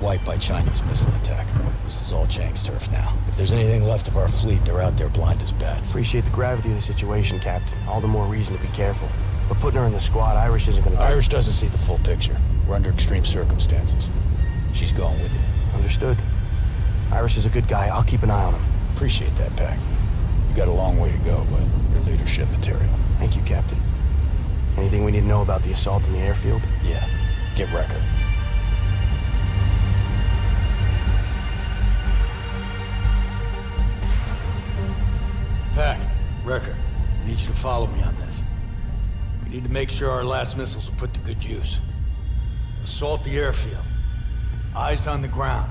wiped by Chinese missile attack. This is all Chang's turf now. If there's anything left of our fleet, they're out there blind as bats. Appreciate the gravity of the situation, Captain. All the more reason to be careful. But putting her in the squad, Irish isn't gonna... Irish doesn't see the full picture. We're under extreme circumstances. She's going with you. Understood. Irish is a good guy. I'll keep an eye on him. Appreciate that, Pac. You got a long way to go, but you're leadership material. Thank you, Captain. Anything we need to know about the assault in the airfield? Yeah. Get Recker. Recker, I need you to follow me on this. We need to make sure our last missiles are put to good use. Assault the airfield. Eyes on the ground.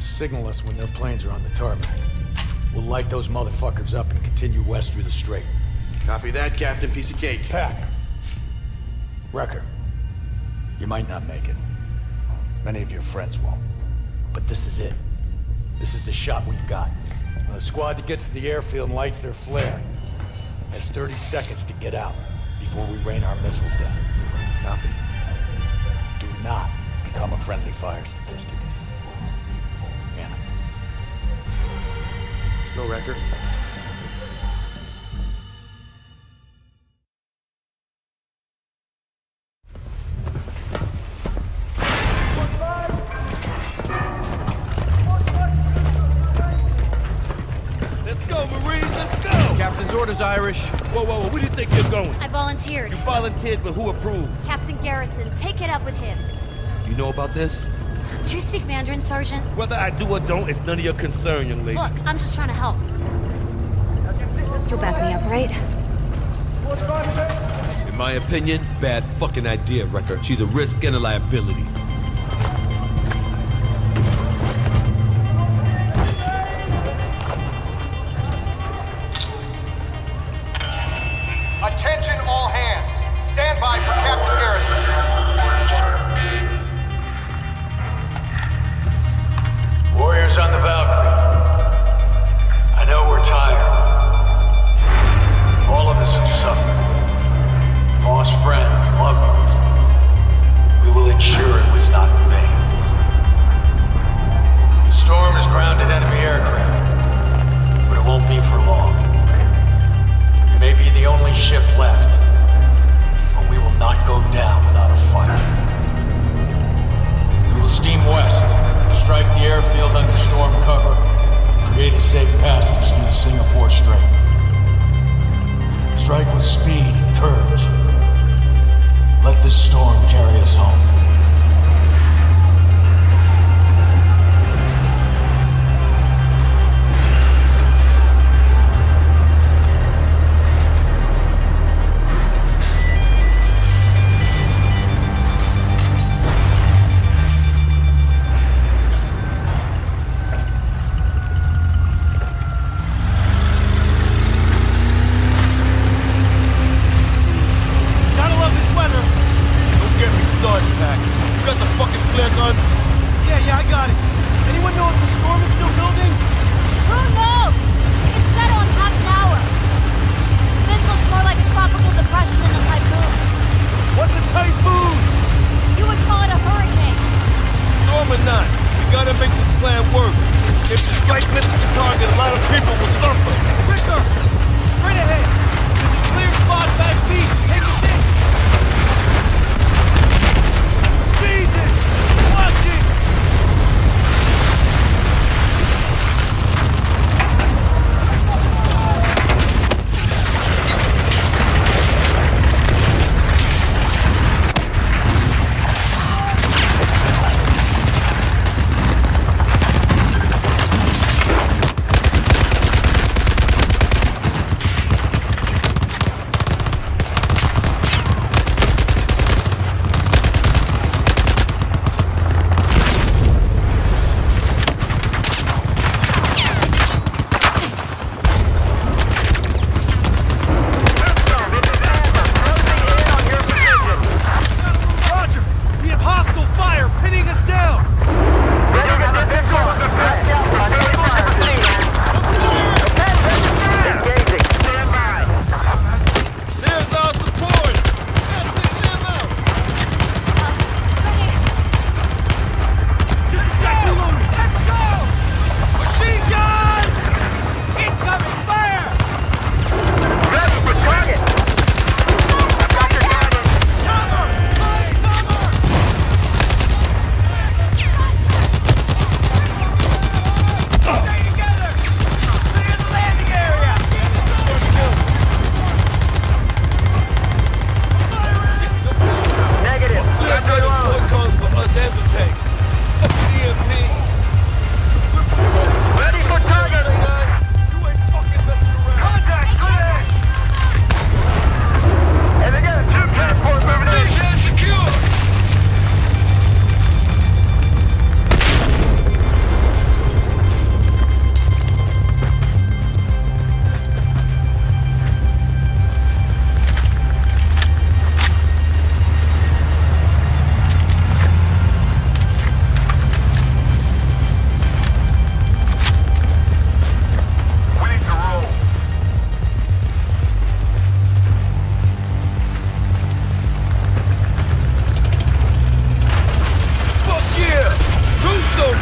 Signal us when their planes are on the tarmac. We'll light those motherfuckers up and continue west through the strait. Copy that, Captain. Piece of cake. Pac. Recker. You might not make it. Many of your friends won't. But this is it. This is the shot we've got. The squad that gets to the airfield and lights their flare has 30 seconds to get out before we rain our missiles down. Copy. Do not become a friendly fire statistic. Anna. No record. Irish. Whoa, whoa, whoa, where do you think you're going? I volunteered. You volunteered, but who approved? Captain Garrison, take it up with him. You know about this? Do you speak Mandarin, Sergeant? Whether I do or don't, it's none of your concern, young lady. Look, I'm just trying to help. You'll back me up, right? In my opinion, bad fucking idea, Recker. She's a risk and a liability.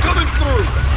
coming through!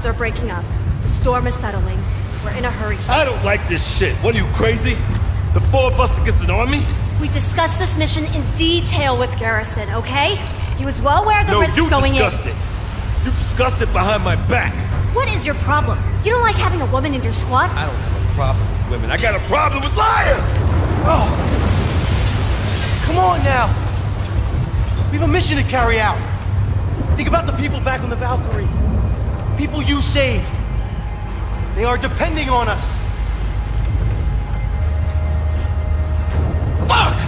Clouds are breaking up. The storm is settling. We're in a hurry. I don't like this shit. What are you, crazy? The four of us against an army? We discussed this mission in detail with Garrison, okay? He was well aware of the no, risks you going discussed in. it. You discussed it behind my back. What is your problem? You don't like having a woman in your squad? I don't have a problem with women. I got a problem with liars! Oh! Come on now! We have a mission to carry out. Think about the people back on the Valkyrie. People you saved. They are depending on us. Fuck!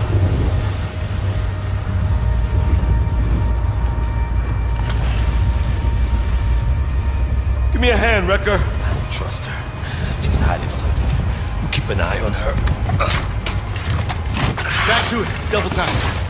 Give me a hand, Recker. I don't trust her. She's hiding something. You keep an eye on her. Back to it. Double time.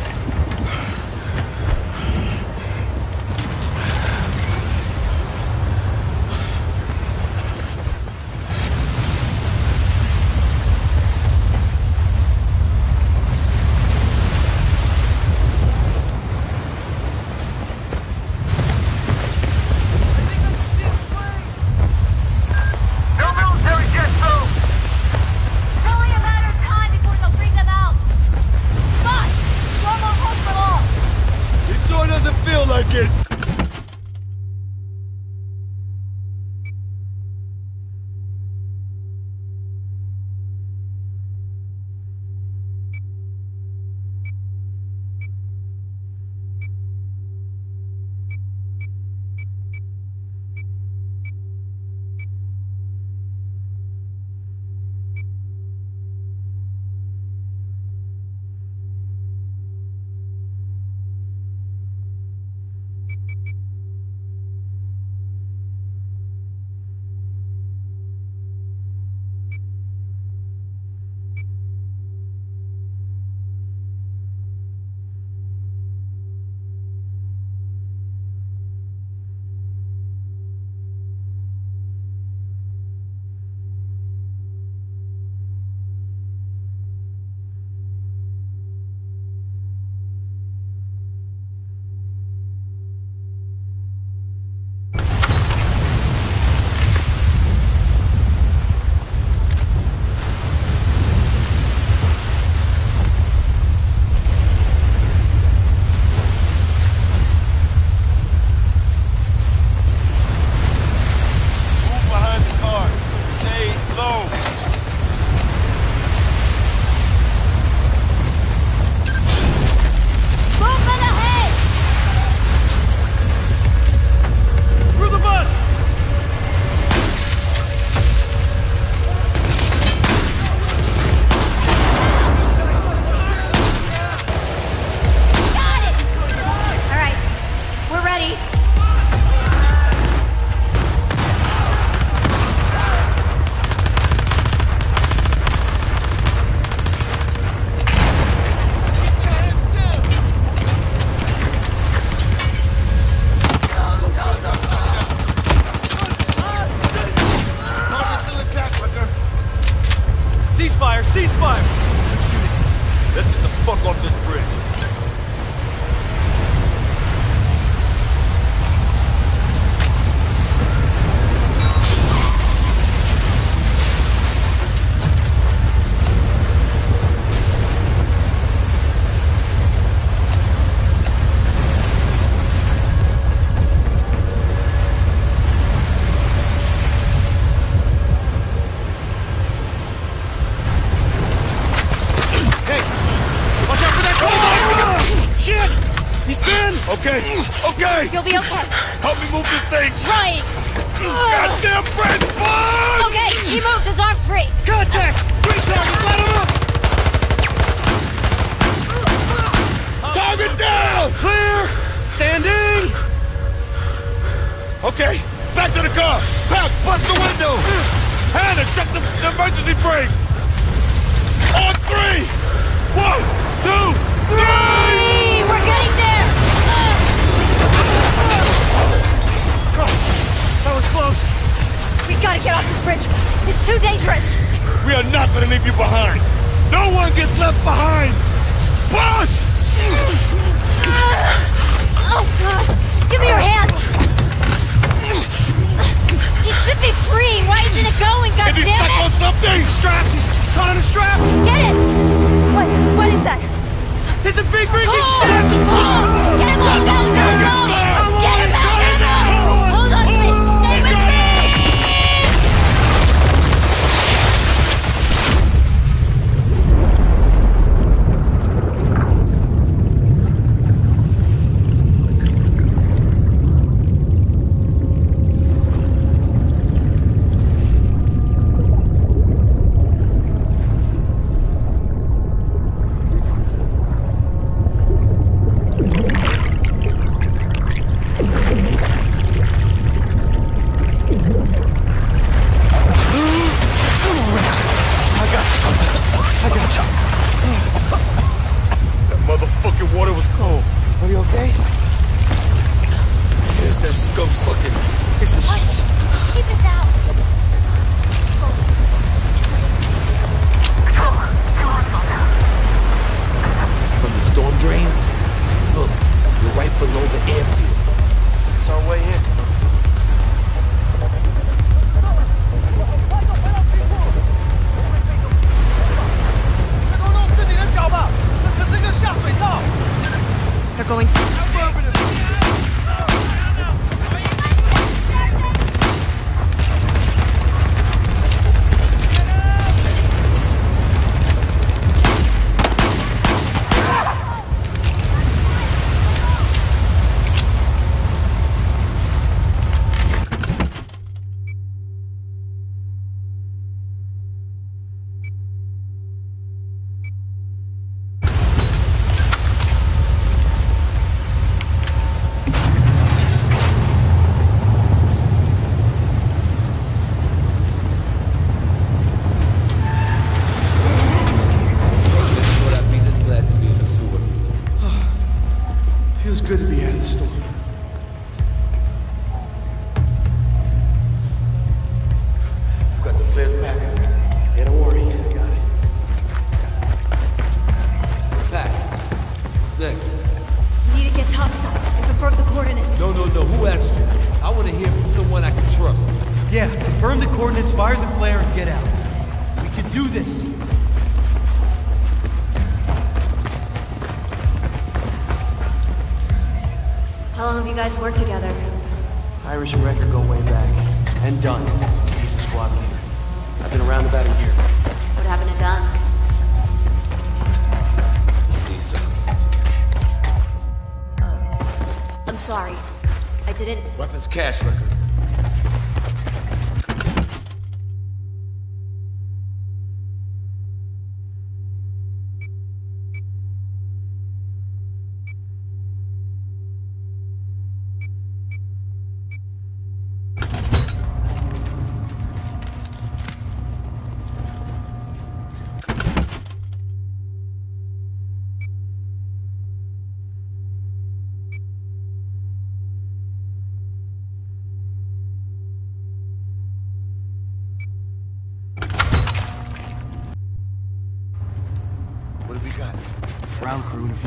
Good to be out of the storm.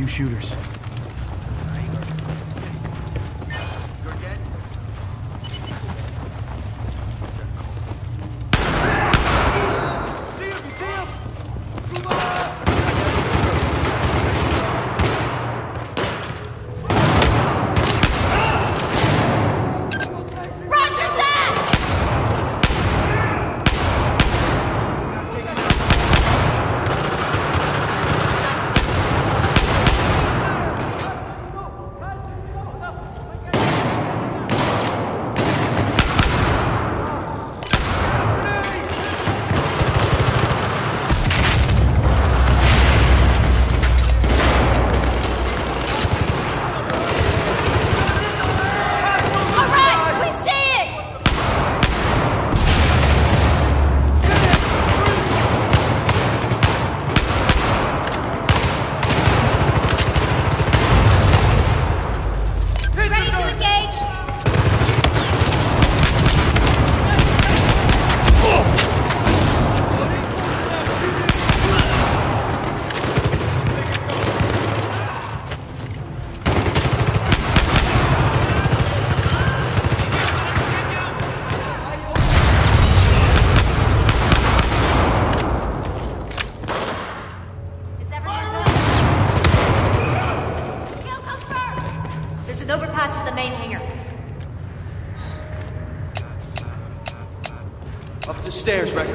Shooters. Roger that! Stairs, Recker.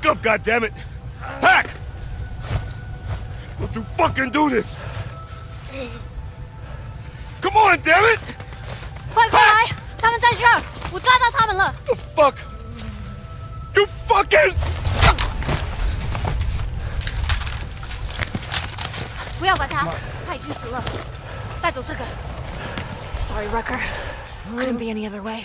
Wake up, goddammit! Pac! Don't you fucking do this! Come on, dammit! the fuck! You fucking! Sorry, Recker. Couldn't be any other way.